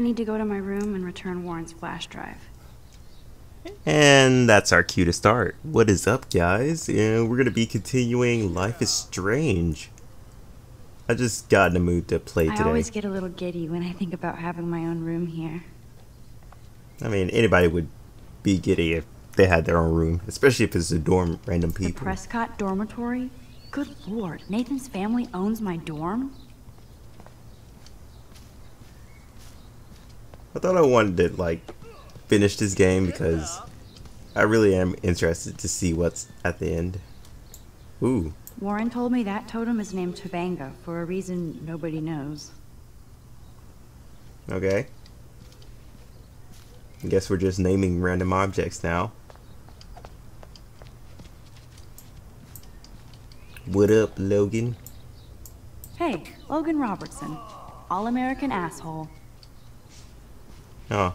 I need to go to my room and return Warren's flash drive. And that's our cue to start. What is up, guys? And we're gonna be continuing Life is Strange. I just got in the mood to play I today. I always get a little giddy when I think about having my own room here. I mean, anybody would be giddy if they had their own room, especially if it's a dorm, random The people. Prescott dormitory? Good lord, Nathan's family owns my dorm? I thought I wanted to like finish this game because I really am interested to see what's at the end. Ooh, Warren told me that totem is named Tobanga for a reason nobody knows. okay. I guess we're just naming random objects now. What up, Logan? Hey, Logan Robertson. All-American asshole. Oh.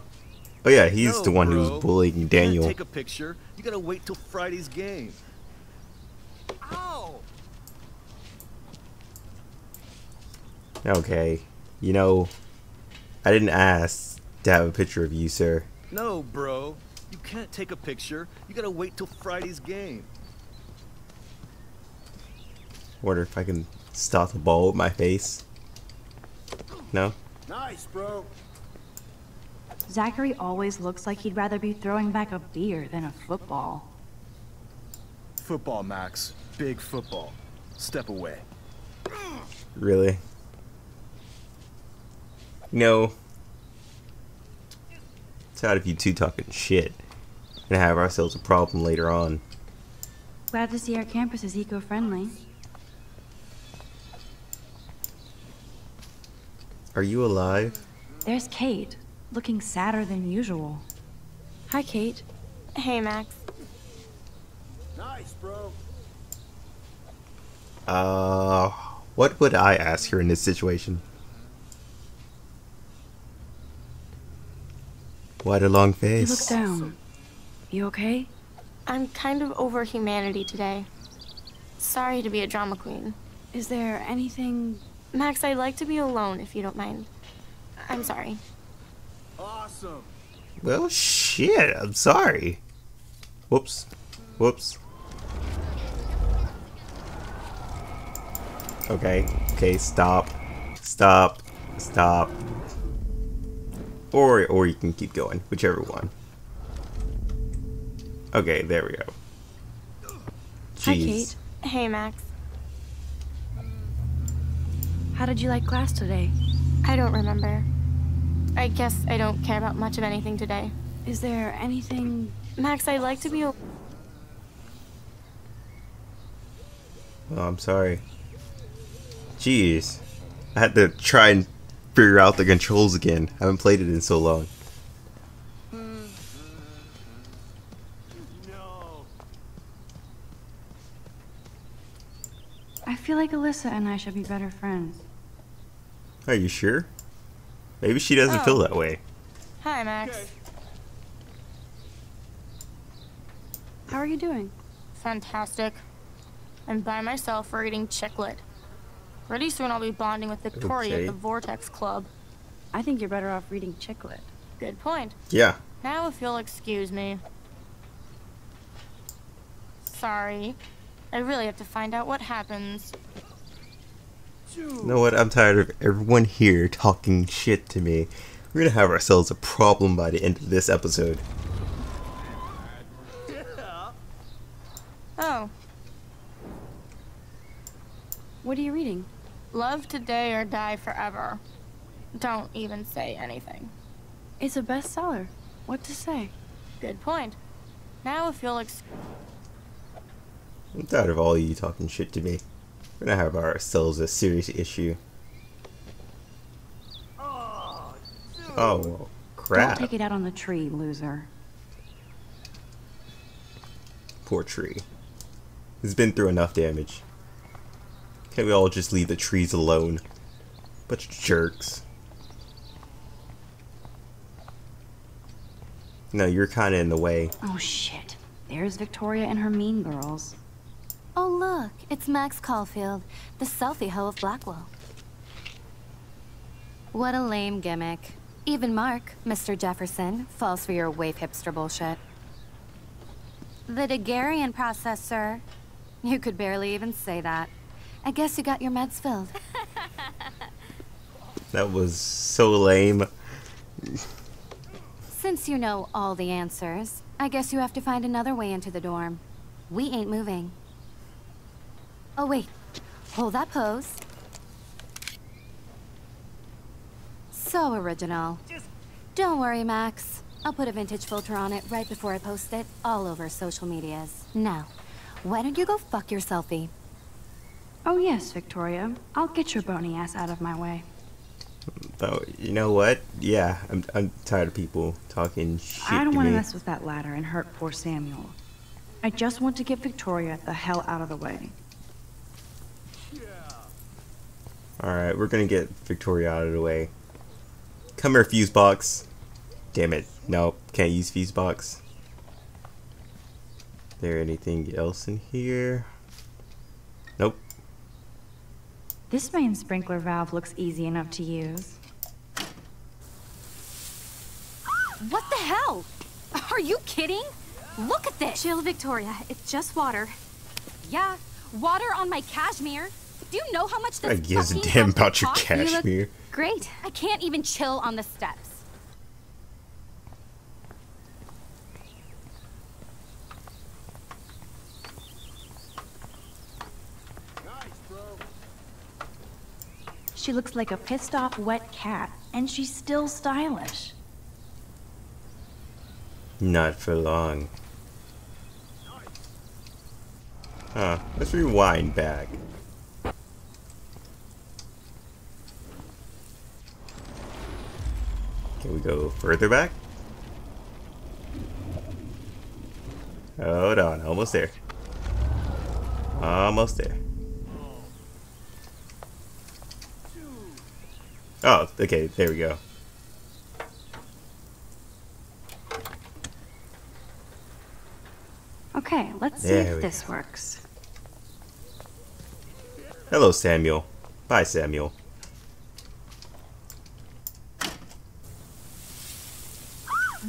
Oh yeah, he's No, the one bro. who's bullying You Daniel. take a picture. You gotta wait till Friday's game. Ow! Okay. You know, I didn't ask to have a picture of you, sir. No, bro. You can't take a picture. You gotta wait till Friday's game. Wonder if I can stop the ball with my face. No? Nice, bro. Zachary always looks like he'd rather be throwing back a beer than a football. Football, Max. Big football. Step away. Really? No. Tired of you two talking shit. And have ourselves a problem later on. Glad to see our campus is eco-friendly. Are you alive? There's Kate, looking sadder than usual. Hi, Kate. Hey, Max. Nice, bro. Uh, what would I ask her in this situation? What a long You face. look down. You okay? I'm kind of over humanity today. Sorry to be a drama queen. Is there anything... Max, I'd like to be alone if you don't mind. I'm sorry. Awesome. Well, shit, I'm sorry. Whoops. Whoops. Okay, okay, stop. Stop. Stop. Or or you can keep going, whichever one. Okay, there we go. Hi, Kate. Hey, Max. How did you like class today? I don't remember. I guess I don't care about much of anything today. Is there anything... Max, I'd like to be. a- Oh, I'm sorry. Jeez. I had to try and figure out the controls again. I haven't played it in so long. No. I feel like Alyssa and I should be better friends. Are you sure? Maybe she doesn't feel Oh. that way. Hi, Max. Okay. How are you doing? Fantastic. I'm by myself reading Chicklet. Pretty soon I'll be bonding with Victoria Okay. at the Vortex Club. I think you're better off reading Chicklet. Good point. Yeah. Now, if you'll excuse me. Sorry. I really have to find out what happens. You know what? I'm tired of everyone here talking shit to me. We're gonna have ourselves a problem by the end of this episode. Oh, What are you reading? love today or die forever. Don't even say anything. It's a bestseller. What to say? Good point. Now, if you'll ex- I'm tired of all you talking shit to me. We're gonna have ourselves a serious issue. Oh. Oh, crap. Don't take it out on the tree, loser. Poor tree. He's been through enough damage. Can't we all just leave the trees alone? Bunch of jerks. No, you're kinda in the way. Oh, shit. There's Victoria and her mean girls. Look, it's Max Caulfield, the selfie hoe of Blackwell. What a lame gimmick. Even Mark, Mr. Jefferson, falls for your wave hipster bullshit. The Daguerrean process, sir. You could barely even say that. I guess you got your meds filled. That was so lame. Since you know all the answers, I guess you have to find another way into the dorm. We ain't moving. Oh, wait. Hold that pose. So original. Don't worry, Max. I'll put a vintage filter on it right before I post it all over social medias. Now, why don't you go fuck your selfie? Oh yes, Victoria. I'll get your bony ass out of my way. Oh, you know what? Yeah, I'm, I'm tired of people talking shit I don't want to mess with that ladder and hurt poor Samuel. I just want to get Victoria the hell out of the way. Alright, we're gonna get Victoria out of the way. Come here, fuse box. Damn it. Nope, can't use fuse box. There anything else in here? Nope. This main sprinkler valve looks easy enough to use. What the hell? Are you kidding? Look at this! Chill, Victoria. It's just water. Yeah, water on my cashmere. Do you know how much this I gives a damn about your cashmere. Great. I can't even chill on the steps. She looks like a pissed off wet cat, and she's still stylish. Not for long. Huh, let's rewind back. We go further back? Hold on, almost there. Almost there. Oh, okay, there we go. Okay, let's see There we if this works. Hello, Samuel. Bye, Samuel.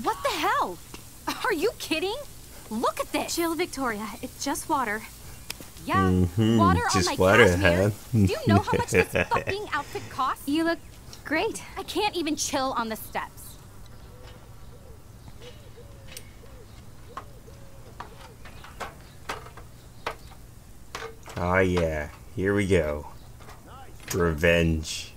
What the hell? Are you kidding? Look at this. Chill, Victoria. It's just water. Yeah, Mhm, water on just my water, cashmere. huh? Do you know how much this fucking outfit costs? You look great. I can't even chill on the steps. Oh yeah, here we go. Revenge.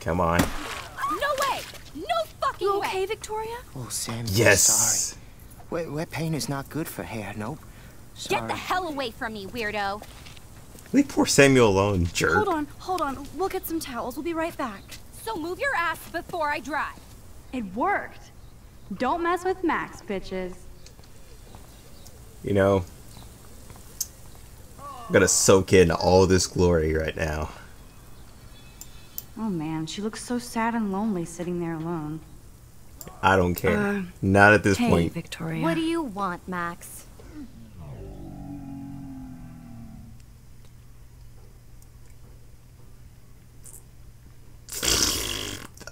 Come on. No way! No fucking You way! okay, Victoria? Oh, Sam, Yes. sorry. Wet, wet paint is not good for hair, nope. Sorry. Get the hell away from me, weirdo. Leave poor Samuel alone, jerk. Hold on, hold on. We'll get some towels. We'll be right back. So move your ass before I drive. It worked. Don't mess with Max, bitches. You know, I'm gonna soak in all this glory right now. Oh man, she looks so sad and lonely sitting there alone. I don't care. Uh, Not at this Hey, point. Victoria. What do you want, Max?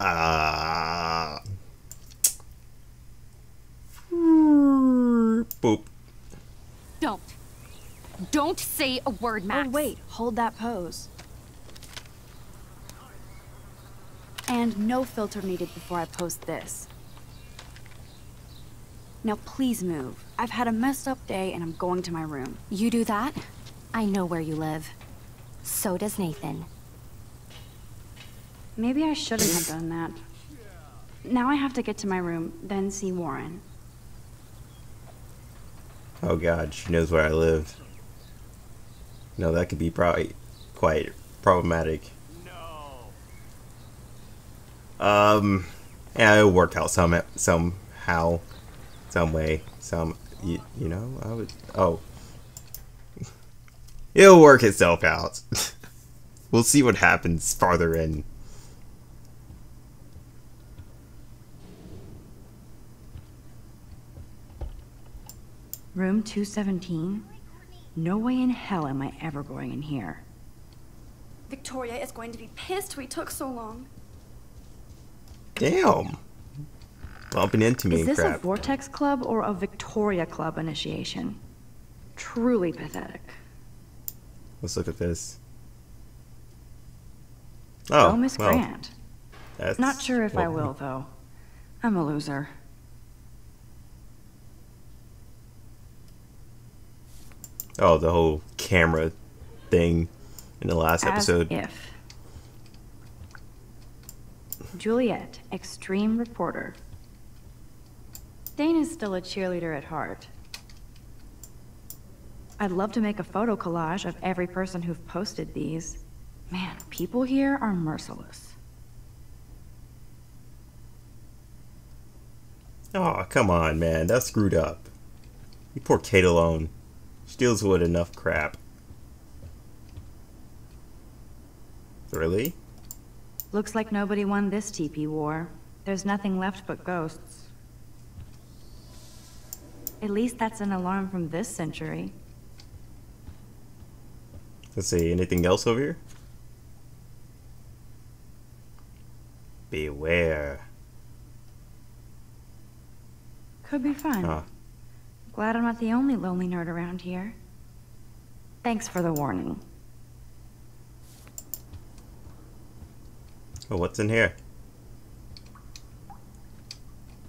Ah. Boop. Don't. Don't say a word, Max. Oh wait, hold that pose. And no filter needed before I post this. Now please move. I've had a messed up day and I'm going to my room. You do that? I know where you live. So does Nathan. Maybe I shouldn't have done that. Now I have to get to my room, then see Warren. Oh god, she knows where I live. No, that could be probably quite problematic. No. Um, yeah, it'll work out some somehow, some way, some you, you know. I would. Oh, it'll work itself out. we'll see what happens farther in. Room 217? No way in hell am I ever going in here. Victoria is going to be pissed we took so long. Damn. Bumping into me Is this a. Vortex Club or a Victoria Club initiation? Truly pathetic. Let's look at this. Oh, Oh, Miss well, Grant. that's Not sure if I will, though. I'm a loser. Oh, the whole camera thing in the last As episode. if. Juliet, extreme reporter. Dana's still a cheerleader at heart. I'd love to make a photo collage of every person who've posted these. Man, people here are merciless. Oh, come on, man. That's screwed up. You poor Kate alone. She deals with enough crap. Really? Looks like nobody won this TP war. There's nothing left but ghosts. At least that's an alarm from this century. Let's see, anything else over here? Beware. Could be fun. Ah. Glad I'm not the only lonely nerd around here. Thanks for the warning. Oh, what's in here?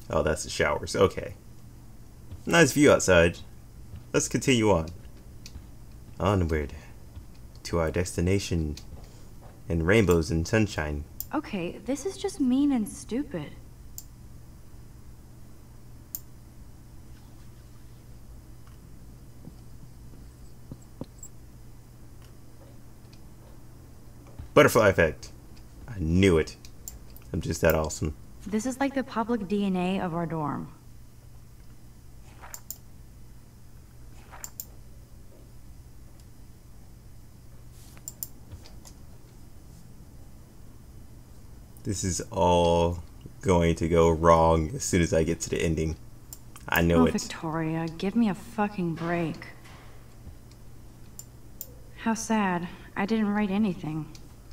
Oh, that's the showers. Okay. Nice view outside. Let's continue on. Onward. To our destination. And rainbows and sunshine. Okay, this is just mean and stupid. Butterfly effect. I knew it. I'm just that awesome. This is like the public DNA of our dorm. This is all going to go wrong as soon as I get to the ending. I know oh, it. Victoria, give me a fucking break. How sad. I didn't write anything.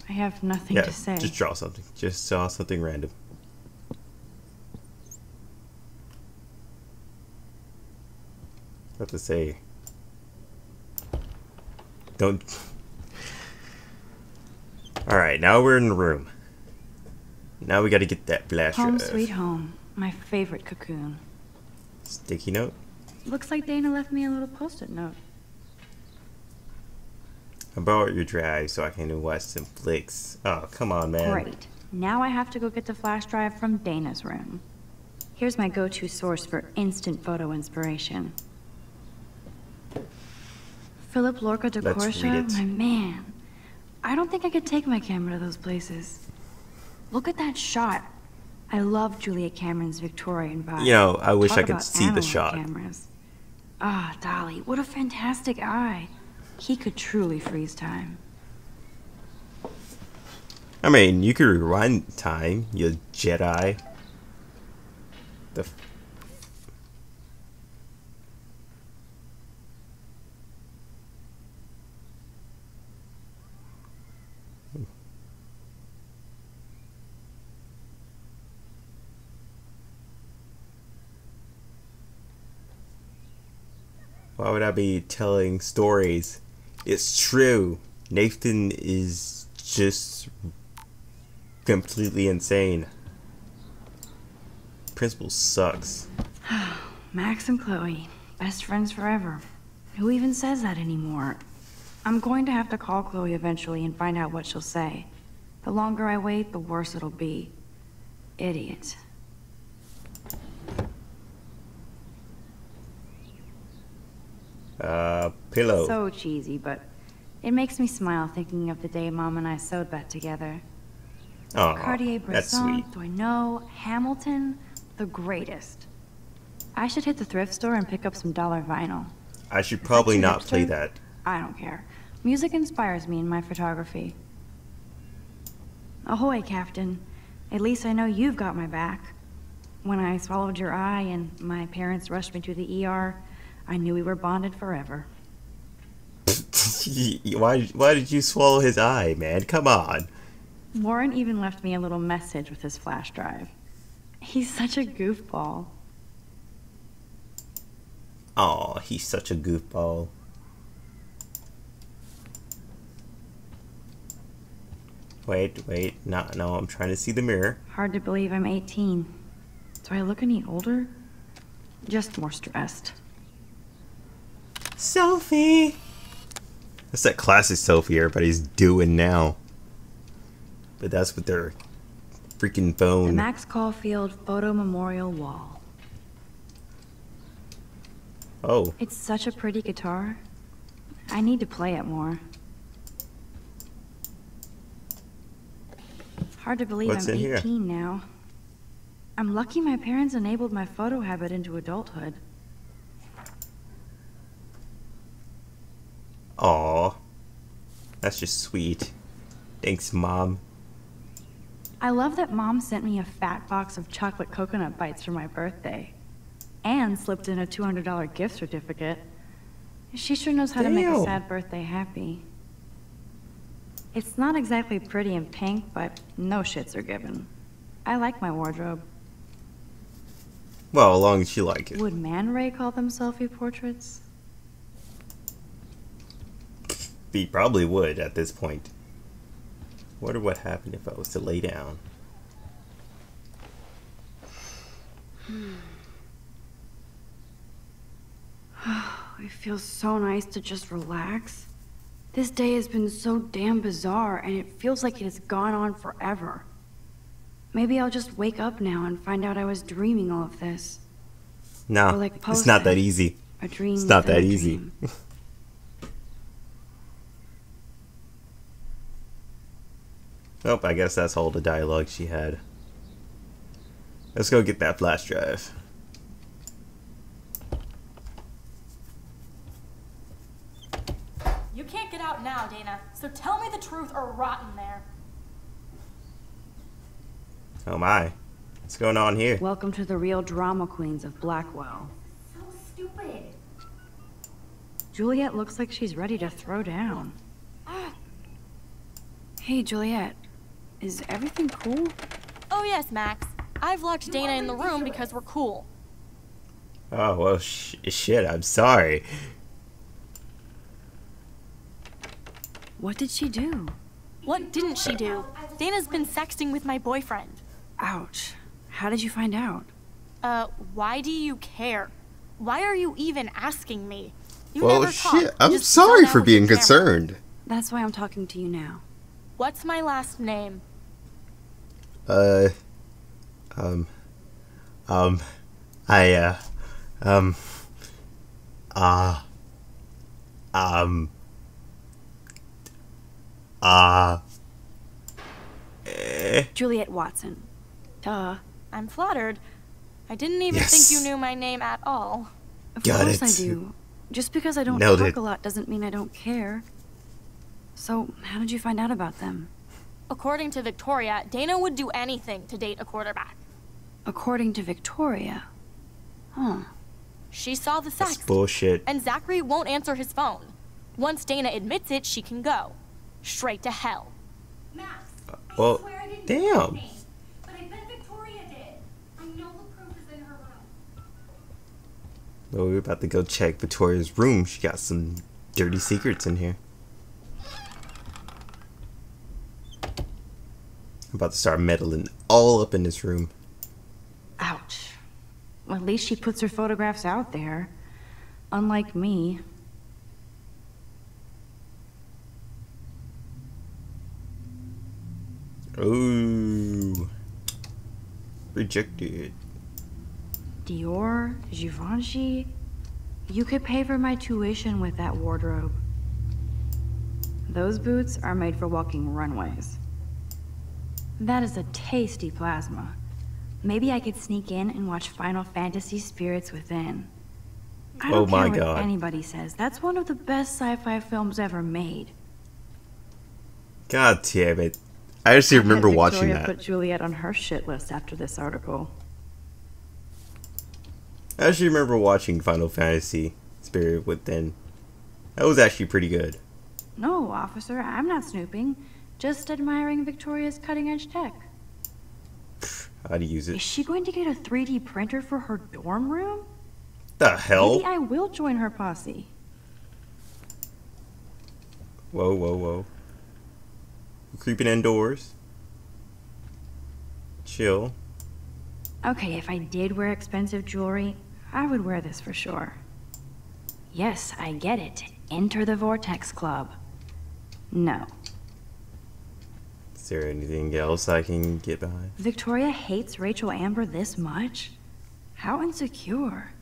I have nothing Yeah, to say. just draw something. Just draw something random. What to say? Don't. All right, now we're in the room. Now we got to get that flash Home drive. sweet home. My favorite cocoon. Sticky note. Looks like Dana left me a little post-it note. I borrowed your drive so I can watch some flicks. Oh, come on, man. Great. Now I have to go get the flash drive from Dana's room. Here's my go-to source for instant photo inspiration. Philip Lorca de Corsia, my man. I don't think I could take my camera to those places. Look at that shot. I love Julia Cameron's Victorian vibe. You know, I wish Talk I could see the shot. Cameras. Ah, Dolly, what a fantastic eye. He could truly freeze time. I mean, you could rewind time, you Jedi. The Why would I be telling stories? It's true. Nathan is just completely insane. Principal sucks. Max and Chloe, best friends forever. Who even says that anymore? I'm going to have to call Chloe eventually and find out what she'll say. The longer I wait, the worse it'll be. Idiot. Uh, pillow. So cheesy, but it makes me smile thinking of the day Mom and I sewed that together. Cartier that's sweet. do I know? Hamilton, the greatest. I should hit the thrift store and pick up some dollar vinyl. I should probably not play that. I don't care. Music inspires me in my photography. Ahoy, Captain. At least I know you've got my back. When I swallowed your eye and my parents rushed me to the ER, I knew we were bonded forever. why, why did you swallow his eye, man? Come on. Warren even left me a little message with his flash drive. He's such a goofball. Aw, he's such a goofball. Wait, wait, no, no, I'm trying to see the mirror. Hard to believe I'm 18. Do I look any older? Just more stressed. Sophie! That's that classic Sophie everybody's doing now. But that's with their freaking phone. The. Max Caulfield Photo Memorial Wall. Oh, It's such a pretty guitar. I need to play it more. Hard to believe What's I'm in here? 18 now. I'm lucky my parents enabled my photo habit into adulthood. Aw. That's just sweet. Thanks, Mom. I love that mom sent me a fat box of chocolate coconut bites for my birthday. And slipped in a $200 gift certificate. She sure knows how to make a sad birthday happy. It's not exactly pretty and pink, but no shits are given. I like my wardrobe. Well, as long as you like it. Would Man Ray call them selfie portraits? He probably would at this point. Wonder what happened if I was to lay down. It feels so nice to just relax. This day has been so damn bizarre, and it feels like it has gone on forever. Maybe I'll just wake up now and find out I was dreaming all of this. No, like it's not that easy. A dream. It's not that easy. Nope, I guess that's all the dialogue she had. Let's go get that flash drive. You can't get out now, Dana, so tell me the truth or rot in there. Oh my. What's going on here? Welcome to the real drama queens of Blackwell. So stupid. Juliet looks like she's ready to throw down. Ah. Hey, Juliet. Is everything cool? Oh, yes, Max. I've locked Dana in the room because we're cool. Oh, well, sh- shit, I'm sorry. What did she do? What didn't she do? Dana's been sexting with my boyfriend. Ouch. How did you find out? Uh, why do you care? Why are you even asking me? You Well, never talk. shit. I'm Just sorry for with your being camera. concerned. That's why I'm talking to you now. What's my last name? Uh, um, um, I, uh, um, uh, um, uh, eh, Juliet Watson. Duh. I'm flattered. I didn't even Yes. think you knew my name at all. Of Got course I do. Just because I don't Nailed talk it. a lot doesn't mean I don't care. So, how did you find out about them? According to Victoria, Dana would do anything to date a quarterback. According to Victoria. Huh. She saw the sex. that's sex, bullshit. and Zachary won't answer his phone. Once Dana admits it, she can go. Straight to hell. Max, Well, uh, swear I didn't do damn. anything, But I bet Victoria did. I know the proof is in her room. Well, we're about to go check Victoria's room. She got some dirty secrets in here. I'm about to start meddling all up in this room. Ouch. Well, at least she puts her photographs out there. Unlike me. Ooh. Rejected. Dior, Givenchy. You could pay for my tuition with that wardrobe. Those boots are made for walking runways. That is a tasty plasma. Maybe I could sneak in and watch Final Fantasy Spirits Within. I Oh don't my care what God. anybody says. That's one of the best sci-fi films ever made. God damn it. I actually remember I watching Victoria that. put Juliet on her shit list after this article. I actually remember watching Final Fantasy Spirit Within. That was actually pretty good. No, officer, I'm not snooping. Just admiring Victoria's cutting edge tech. How to use it. Is she going to get a 3D printer for her dorm room? The hell? Maybe I will join her posse. Whoa, whoa, whoa. We're creeping indoors. Chill. Okay, if I did wear expensive jewelry, I would wear this for sure. Yes, I get it. Enter the Vortex Club. No. Is there anything else I can get behind? Victoria hates Rachel Amber this much? How insecure.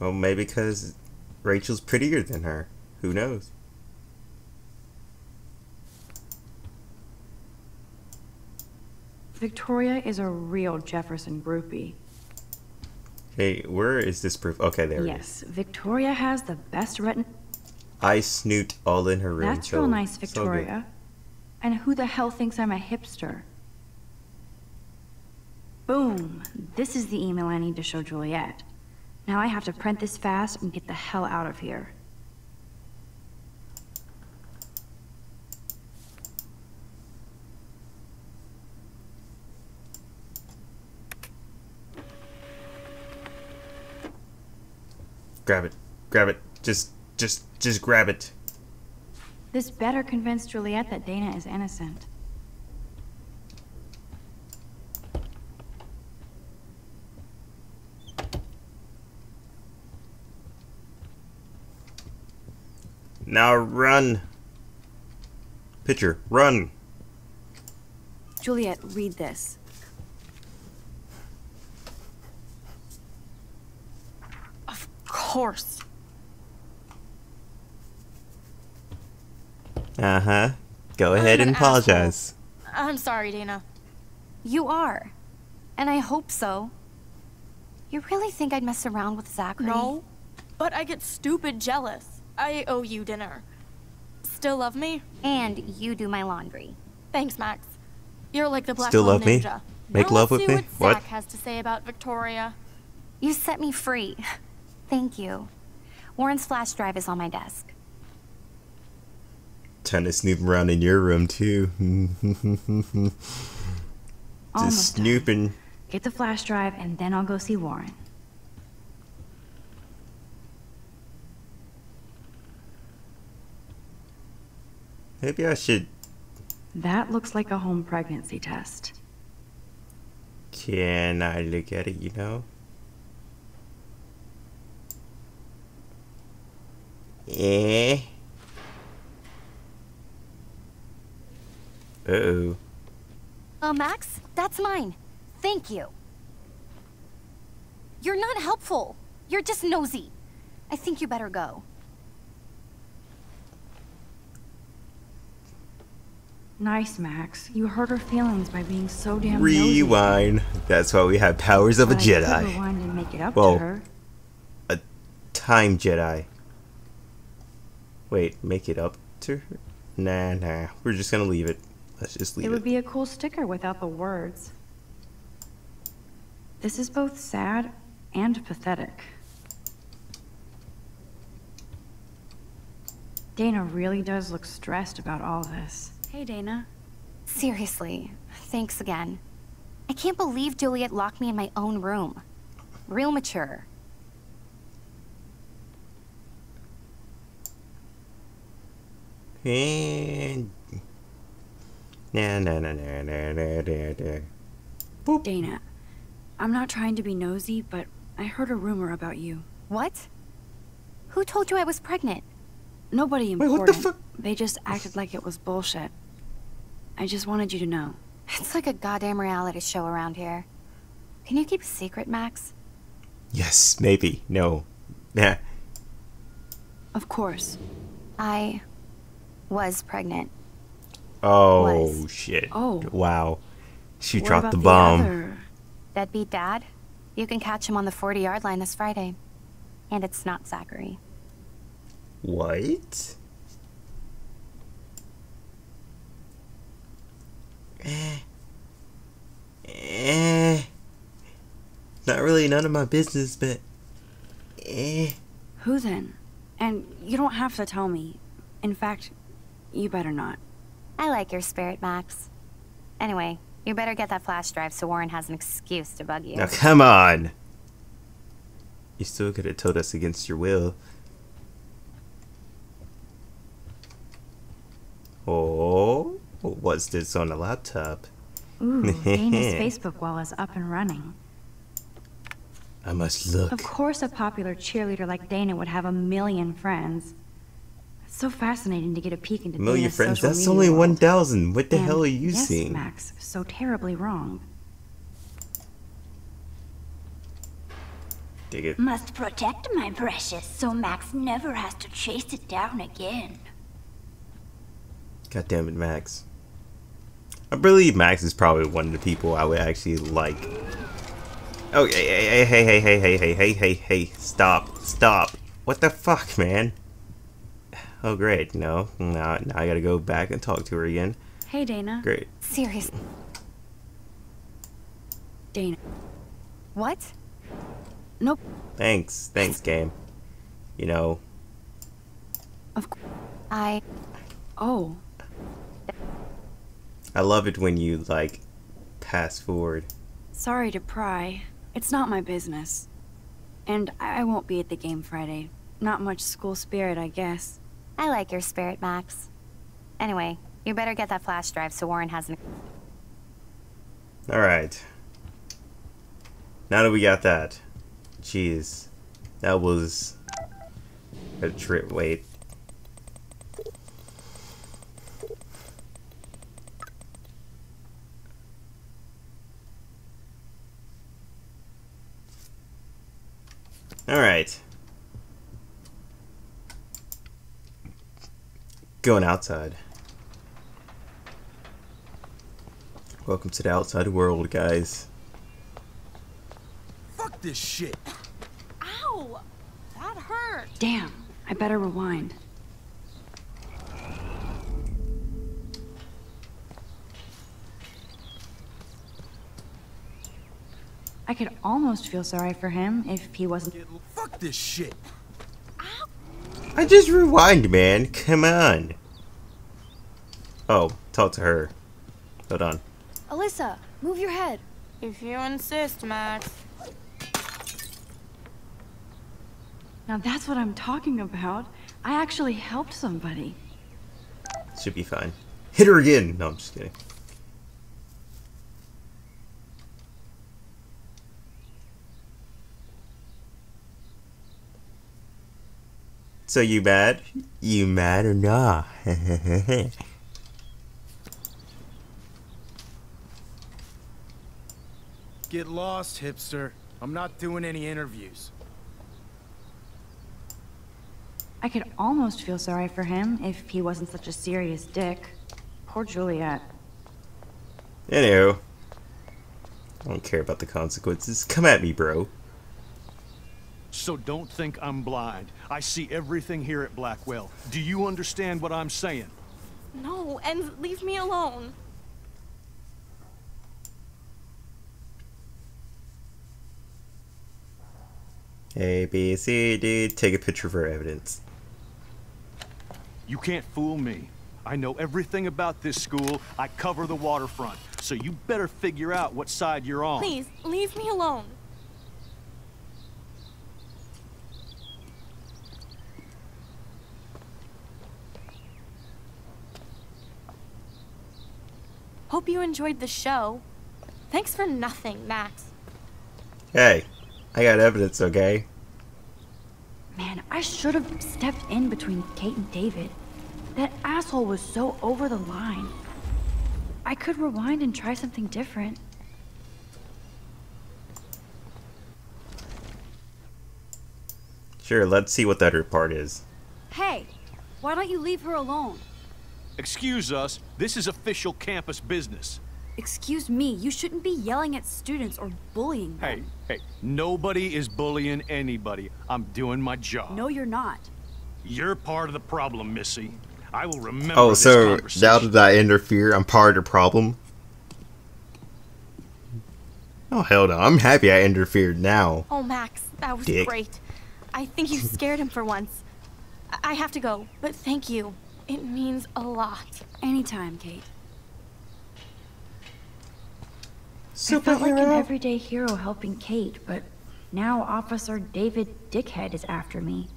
Well, maybe because Rachel's prettier than her. Who knows? Victoria is a real Jefferson groupie. Hey, where is this proof? Okay, there it is. Yes, Victoria has the best retin. I snoot all in her room. That's so, real nice. Victoria. And who the hell thinks I'm a hipster? Boom! This is the email I need to show Juliet. Now I have to print this fast and get the hell out of here. Grab it. Grab it. Just, just, just grab it. This better convince Juliet that Dana is innocent. Now run. Pitcher, run. Juliet, read this. Of course. Uh huh. Go ahead an and apologize. I'm sorry, Dana. You are. And I hope so. You really think I'd mess around with Zachary? No, but I get stupid jealous. I owe you dinner. Still love me? And you do my laundry. Thanks, Max. You're like the black Still hole love me? ninja. Make now love let's with see me? What, What? Zach has to say about Victoria. You set me free. Thank you. Warren's flash drive is on my desk. Trying to snoop around in your room too. Just done. snooping. Get the flash drive and then I'll go see Warren. Maybe I should. That looks like a home pregnancy test. Can I look at it? You know. Eh. Uh oh. Uh, Max, that's mine. Thank you. You're not helpful. You're just nosy. I think you better go. Nice, Max. You hurt her feelings by being so damn nosy. Rewind. That's why we have powers of a But I Jedi. rewind and make it up Whoa. to her. A Time Jedi. Wait, make it up to her? Nah, nah. We're just gonna leave it. Let's just leave It it. would be a cool sticker without the words. This is both sad and pathetic. Dana really does look stressed about all this. Hey, Dana. Seriously, thanks again. I can't believe Juliet locked me in my own room. Real mature. And nah, nah, nah, nah, nah, nah, nah, nah. Dana, I'm not trying to be nosy, but I heard a rumor about you. What? Who told you I was pregnant? Nobody important. Wait, what the fuck? They just acted like it was bullshit. I just wanted you to know. It's like a goddamn reality show around here. Can you keep a secret, Max? Yes, maybe. No. Nah. Of course. I was pregnant. Oh Was. shit. Oh. Wow. She What dropped about the bomb. other- Deadbeat dad? You can catch him on the 40 yard line this Friday. And it's not Zachary. What? Eh. Eh. Not really none of my business, but eh. Who then? And you don't have to tell me. In fact, you better not. I like your spirit, Max. Anyway, you better get that flash drive so Warren has an excuse to bug you. Now, come on. You still could have told us against your will. Oh, what's this on the laptop? Ooh, Dana's Facebook wall is up and running. I must look. Of course a popular cheerleader like Dana would have a million friends. It's so fascinating to get a peek into Million Dana's friends? social That's media only world. 1,000. What the And hell are you yes, seeing? Max, so terribly wrong. Dig it. Must protect my precious so Max never has to chase it down again. God damn it, Max. I believe Max is probably one of the people I would actually like. Oh, hey, hey, hey, hey, hey, hey, hey, hey, hey, hey, stop, stop. What the fuck, man? Oh, great. No, now, now I gotta go back and talk to her again. Hey, Dana. Great. Seriously. Dana. What? Nope. Thanks, thanks, game. You know, Of course. I. Oh, I love it when you, like, pass forward. sorry to pry. It's not my business. And I I won't be at the game Friday. Not much school spirit, I guess. I like your spirit, Max. Anyway, you better get that flash drive so Warren has an. Alright. Now that we got that. Jeez. That was a trip. Wait. Alright. Going outside. Welcome to the outside world, guys. Fuck this shit. Ow! That hurt. Damn, I better rewind. I could almost feel sorry for him if he wasn't. Fuck this shit. I just rewind, man. Come on. Oh, talk to her. Hold on. Alyssa, move your head. If you insist, Max. Now that's what I'm talking about. I actually helped somebody. Should be fine. Hit her again. No, I'm just kidding. So you mad? You mad or not? Get lost, hipster. I'm not doing any interviews. I could almost feel sorry for him if he wasn't such a serious dick. Poor Juliet. Anywho. I don't care about the consequences. Come at me, bro. So don't think I'm blind. I see everything here at Blackwell. Do you understand what I'm saying? No, and leave me alone. A, B, C, D. Take a picture for evidence. You can't fool me. I know everything about this school. I cover the waterfront. So you better figure out what side you're on. Please, leave me alone. Hope you enjoyed the show. Thanks for nothing, Max. Hey, I got evidence, okay? Man, I should have stepped in between Kate and David. That asshole was so over the line. I could rewind and try something different. Sure, let's see what the other part is. Hey, why don't you leave her alone? Excuse us. This is official campus business. Excuse me, you shouldn't be yelling at students or bullying them. Hey, hey, nobody is bullying anybody. I'm doing my job. No, you're not. You're part of the problem, Missy. I will remember Oh, this so conversation. now that I interfere, I'm part of the problem? Oh, hell no. I'm happy I interfered now. Oh, Max, that was Dick. great. I think you scared him for once. I I have to go, but thank you. It means a lot. Anytime, Kate. I felt like an everyday hero helping Kate, but now Officer David Dickhead is after me.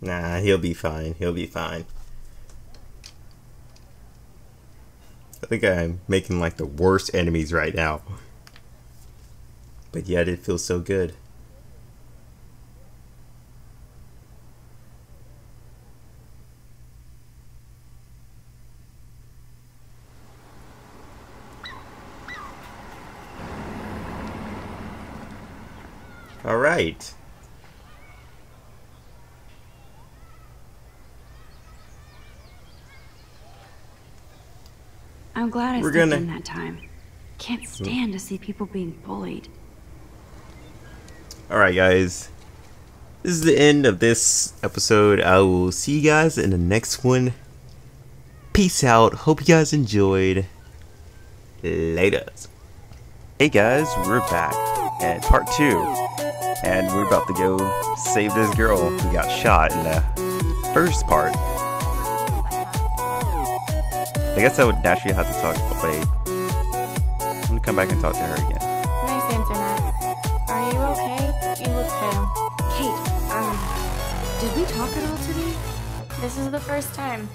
Nah, he'll be fine. He'll be fine. I think I'm making like the worst enemies right now. But yet it feels so good. All right. I'm glad I We're stepped gonna- in that time. Can't hmm. stand to see people being bullied. Alright, guys. This is the end of this episode. I will see you guys in the next one. Peace out. Hope you guys enjoyed. Later. Hey guys, we're back at part two, and we're about to go save this girl who got shot in the first part. I guess I would naturally have to talk to Wait. I'm gonna come back and talk to her again. Nice internet. Are you okay? You look pale. Kate, um, did we talk at all today? This is the first time.